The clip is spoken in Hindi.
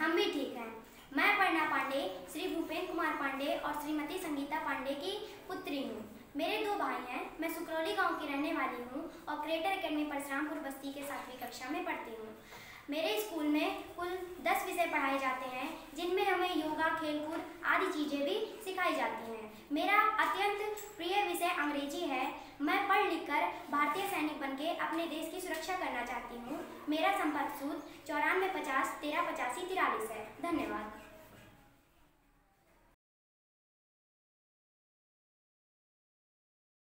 हम भी ठीक हैं मैं पर्णा पांडे श्री भूपेन्द्र कुमार पांडे और श्रीमती संगीता पांडे की पुत्री हूँ मेरे दो भाई हैं मैं सुकरौली गाँव की रहने वाली हूँ और क्रिएटर अकेडमी परशुरामपुर बस्ती के सातवीं कक्षा में पढ़ती हूँ मेरे स्कूल में कुल दस विषय पढ़ाए जाते हैं जिनमें हमें योगा खेलकूद आदि चीज़ें भी सिखाई जाती हैं मेरा अत्यंत प्रिय विषय अंग्रेज़ी है मैं पढ़ लिख कर भारतीय सैनिक बनके अपने देश की सुरक्षा करना चाहती हूँ। मेरा संपर्क सूत्र चौरानवे पचास तेरह पचासी तिरालीस है। धन्यवाद।